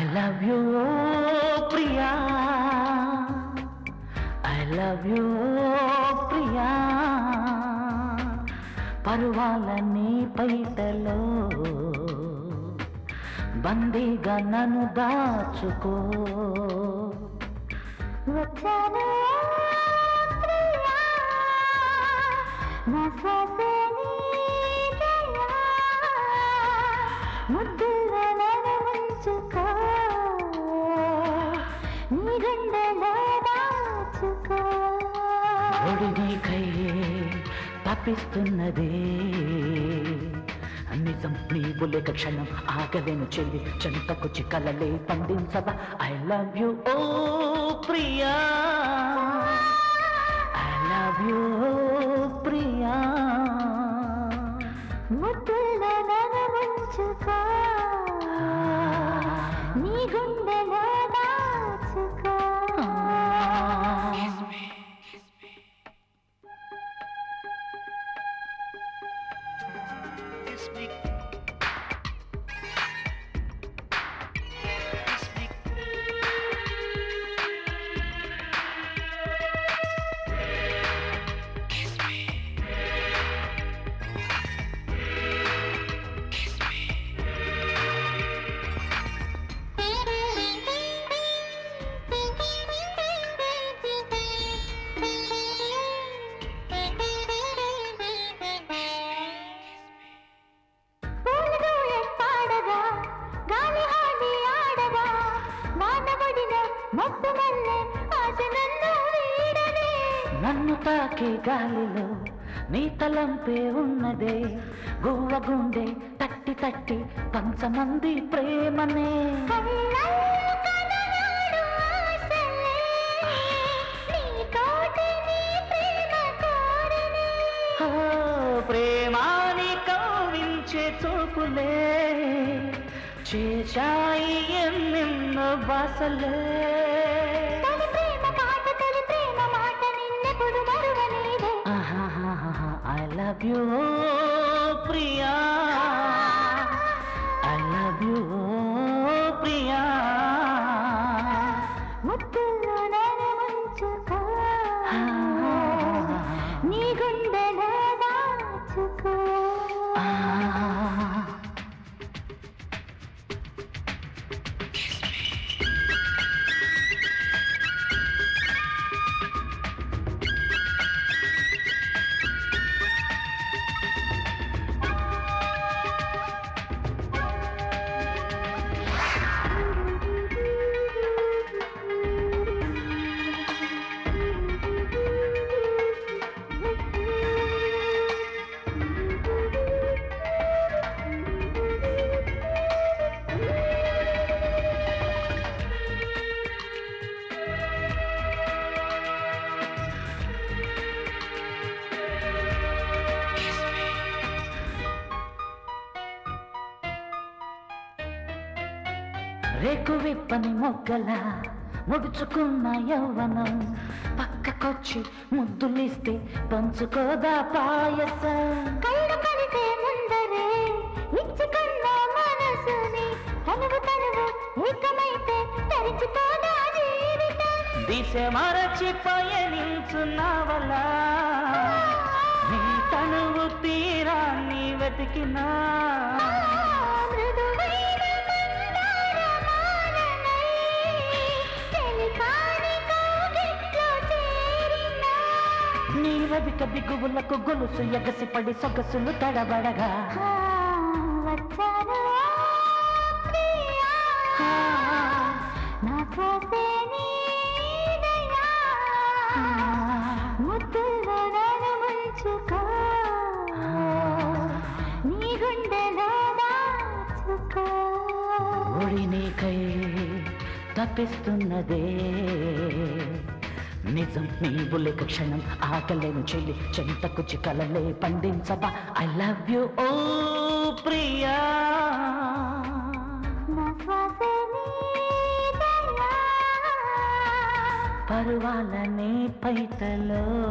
I love you ప్రియా I love you ప్రియా పరువాలని పైటలో బందీగా నన్ను దాచుకో. వచ్చాను ప్రియా. నన్ను ఉంచుకో తప్పిస్తున్నదే. నిజం నీవు లేక క్షణం ఆగలేను చెల్లి. చెంతకొచ్చి కలలే పండించవా? ఐ లవ్ యూ ఓ ప్రియా. ఐ లవ్ యూ ప్రియా. ముద్దులో నన్ను నీ గుండెలో నన్ను తాకే గాలిలో నీ తలంపే ఉన్నదే. గువ్వ గుండె తట్టి తట్టి పంచమంది ప్రేమనే. ప్రేమాని కావించే చూపులే. చేశాయి ఎన్నెన్నో బాసలే. ఐ లవ్ యూ ప్రియా ఐ లవ్ రేకు విప్పని మొగ్గల ముడుచుకున్న యవ్వనం పక్కకొచ్చి ముద్దులిస్తే పంచుకోదా పాయసం. కళ్ళు కలిసే ముందరే ఇచ్చుకున్న మనసుని తనువు తనువు ఏకమైతే తెరిచిపోదా జీవితం. దిశ మరచి పయనించున్నావల నీ తనువు తీరాన్ని వెతికినా. నీ రవిక బిగువులకు గొలుసు ఎగసిపడి సొగసులు తడబడగా. నీకై తప్పిస్తున్నదే. నిజం నీవు లేక క్షణం ఆకలేను చెల్లి చెంతకు చికలలే పండించబా. ఐ లవ్ యు ఓ ప్రియా. నా శ్వాసే నీదయ్యా. పరువాలనే పైటలో.